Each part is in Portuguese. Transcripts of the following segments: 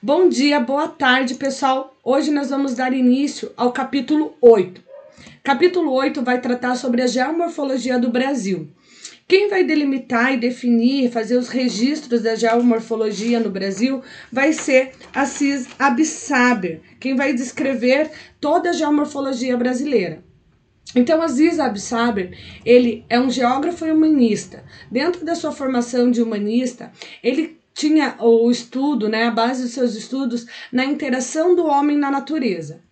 Bom dia, boa tarde, pessoal. Hoje nós vamos dar início ao capítulo 8. Capítulo 8 vai tratar sobre a geomorfologia do Brasil. Quem vai delimitar e definir, fazer os registros da geomorfologia no Brasil vai ser Assis Absaber, quem vai descrever toda a geomorfologia brasileira. Então, Aziz Absaber, ele é um geógrafo humanista. Dentro da sua formação de humanista, ele tinha o estudo, né, a base dos seus estudos na interação do homem na natureza.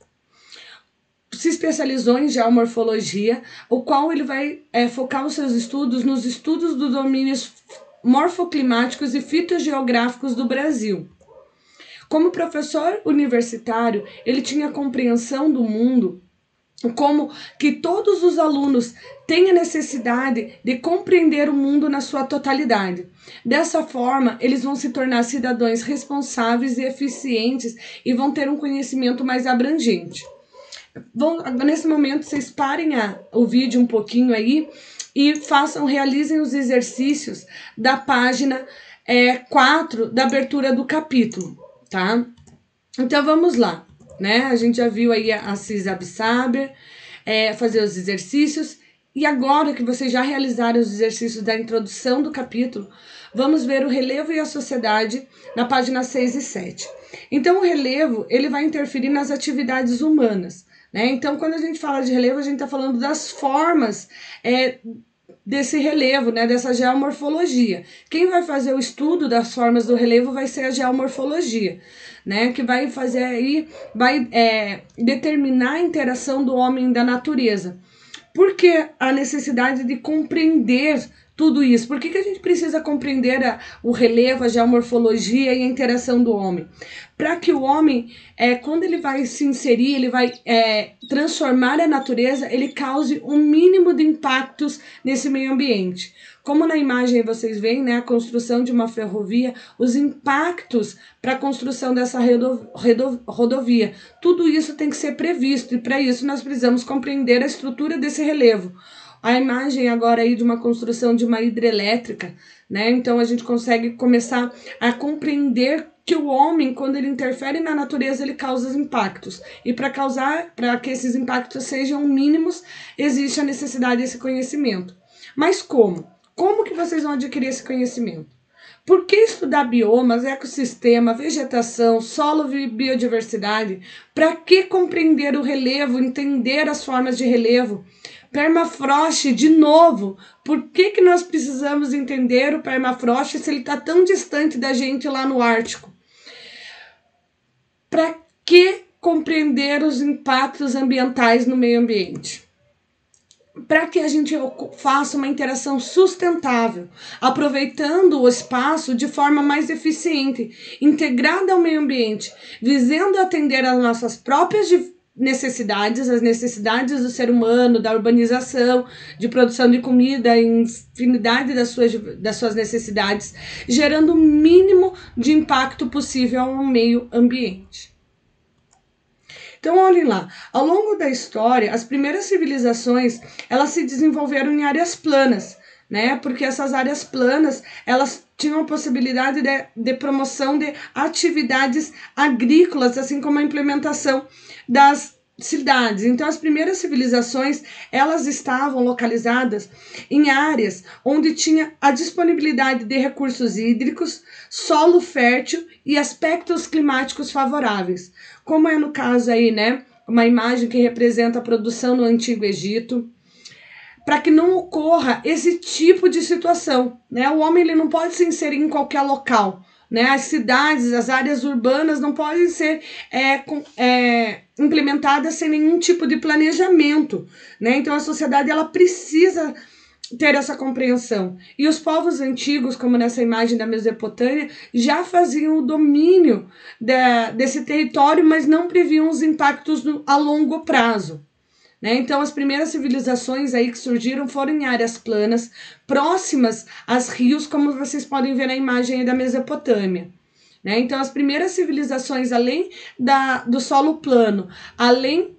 Se especializou em geomorfologia, o qual ele vai é, focar os seus estudos nos estudos dos domínios morfoclimáticos e fitogeográficos do Brasil. Como professor universitário, ele tinha compreensão do mundo como que todos os alunos têm a necessidade de compreender o mundo na sua totalidade. Dessa forma, eles vão se tornar cidadãos responsáveis e eficientes e vão ter um conhecimento mais abrangente. Vão, nesse momento, vocês parem a, o vídeo um pouquinho aí e façam, realizem os exercícios da página é, 4 da abertura do capítulo, tá? Então vamos lá né? A gente já viu aí a Cis Absaber é, fazer os exercícios. E agora que vocês já realizaram os exercícios da introdução do capítulo, vamos ver o relevo e a sociedade na página 6 e 7. Então, o relevo ele vai interferir nas atividades humanas. Né? Então, quando a gente fala de relevo, a gente está falando das formas é, desse relevo, né, dessa geomorfologia. Quem vai fazer o estudo das formas do relevo vai ser a geomorfologia né? Que vai fazer aí, vai é, determinar a interação do homem da natureza. Por que a necessidade de compreender tudo isso? Por que, que a gente precisa compreender a, o relevo, a geomorfologia e a interação do homem? Para que o homem, é, quando ele vai se inserir, ele vai é, transformar a natureza, ele cause um mínimo de impactos nesse meio ambiente. Como na imagem vocês veem, né, a construção de uma ferrovia, os impactos para a construção dessa rodovia, tudo isso tem que ser previsto e para isso nós precisamos compreender a estrutura desse relevo. A imagem agora aí de uma construção de uma hidrelétrica, né? Então a gente consegue começar a compreender que o homem, quando ele interfere na natureza, ele causa impactos. E para causar, para que esses impactos sejam mínimos, existe a necessidade desse conhecimento. Mas como? Como que vocês vão adquirir esse conhecimento? Por que estudar biomas, ecossistema, vegetação, solo e biodiversidade? Para que compreender o relevo, entender as formas de relevo? Permafrost, de novo, por que, que nós precisamos entender o permafrost se ele está tão distante da gente lá no Ártico? Para que compreender os impactos ambientais no meio ambiente? para que a gente faça uma interação sustentável, aproveitando o espaço de forma mais eficiente, integrada ao meio ambiente, visando atender às nossas próprias necessidades, as necessidades do ser humano, da urbanização, de produção de comida, infinidade das suas, das suas necessidades, gerando o mínimo de impacto possível ao meio ambiente. Então, olhem lá, ao longo da história, as primeiras civilizações, elas se desenvolveram em áreas planas, né? Porque essas áreas planas, elas tinham a possibilidade de, de promoção de atividades agrícolas, assim como a implementação das cidades. Então, as primeiras civilizações, elas estavam localizadas em áreas onde tinha a disponibilidade de recursos hídricos, solo fértil e aspectos climáticos favoráveis como é no caso aí, né? Uma imagem que representa a produção no Antigo Egito, para que não ocorra esse tipo de situação, né? O homem ele não pode se inserir em qualquer local, né? As cidades, as áreas urbanas não podem ser é, com, é, implementadas sem nenhum tipo de planejamento, né? Então a sociedade ela precisa ter essa compreensão. E os povos antigos, como nessa imagem da Mesopotâmia, já faziam o domínio da, desse território, mas não previam os impactos no, a longo prazo. Né? Então, as primeiras civilizações aí que surgiram foram em áreas planas, próximas aos rios, como vocês podem ver na imagem da Mesopotâmia. Né? Então, as primeiras civilizações, além da, do solo plano, além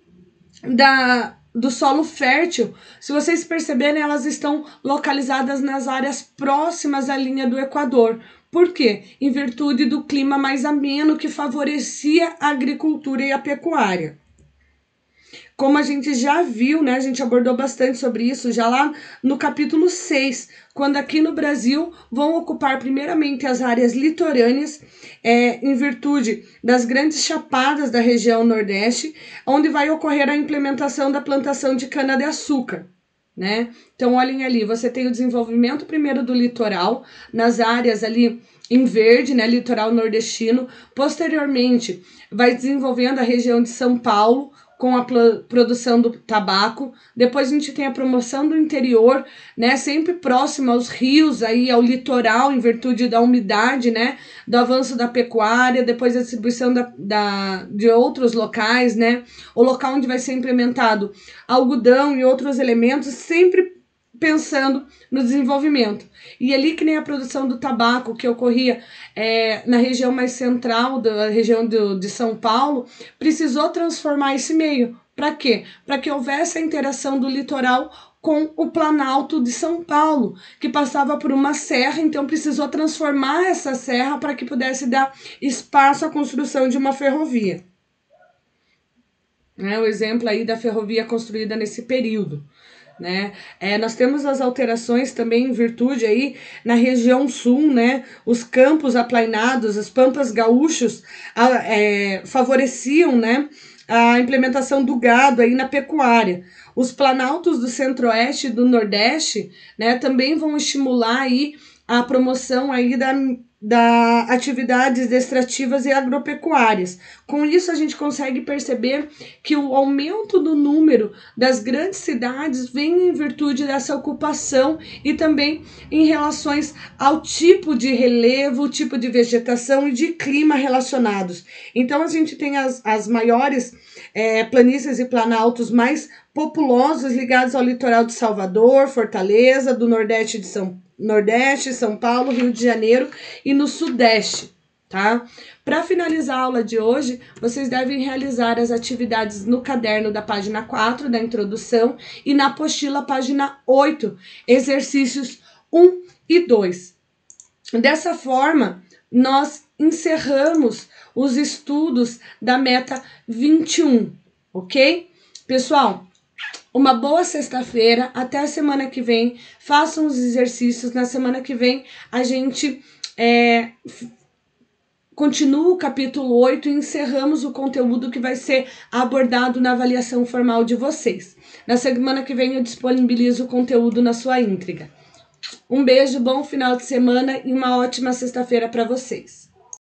da, do solo fértil, se vocês perceberem, elas estão localizadas nas áreas próximas à linha do Equador. Por quê? Em virtude do clima mais ameno que favorecia a agricultura e a pecuária. Como a gente já viu, né? A gente abordou bastante sobre isso já lá no capítulo 6, quando aqui no Brasil vão ocupar primeiramente as áreas litorâneas, é, em virtude das grandes chapadas da região Nordeste, onde vai ocorrer a implementação da plantação de cana-de-açúcar. Né? Então, olhem ali, você tem o desenvolvimento primeiro do litoral, nas áreas ali em verde, né, litoral nordestino. Posteriormente, vai desenvolvendo a região de São Paulo, com a produção do tabaco. Depois a gente tem a promoção do interior, né, sempre próximo aos rios, aí ao litoral, em virtude da umidade, né, do avanço da pecuária. Depois a distribuição da, da, de outros locais, né, o local onde vai ser implementado algodão e outros elementos, sempre pensando no desenvolvimento. E ali que nem a produção do tabaco que ocorria é, na região mais central da região do, de São Paulo, precisou transformar esse meio. Para quê? Para que houvesse a interação do litoral com o Planalto de São Paulo, que passava por uma serra, então precisou transformar essa serra para que pudesse dar espaço à construção de uma ferrovia. É o exemplo aí da ferrovia construída nesse período né? É, nós temos as alterações também em virtude aí na região sul, né? Os campos aplainados, as pampas gaúchos a, é, favoreciam, né? A implementação do gado aí na pecuária. Os planaltos do centro-oeste e do nordeste, né? Também vão estimular aí a promoção aí da da atividades extrativas e agropecuárias. Com isso, a gente consegue perceber que o aumento do número das grandes cidades vem em virtude dessa ocupação e também em relações ao tipo de relevo, tipo de vegetação e de clima relacionados. Então, a gente tem as, as maiores é, planícies e planaltos mais populosos ligados ao litoral de Salvador, Fortaleza, do Nordeste de São Nordeste, São Paulo, Rio de Janeiro e no Sudeste, tá? Para finalizar a aula de hoje, vocês devem realizar as atividades no caderno da página 4 da introdução e na apostila página 8, exercícios 1 e 2. Dessa forma, nós encerramos os estudos da meta 21, ok? Pessoal, uma boa sexta-feira. Até a semana que vem. Façam os exercícios. Na semana que vem a gente é, continua o capítulo 8 e encerramos o conteúdo que vai ser abordado na avaliação formal de vocês. Na semana que vem eu disponibilizo o conteúdo na sua íntegra. Um beijo, bom final de semana e uma ótima sexta-feira para vocês.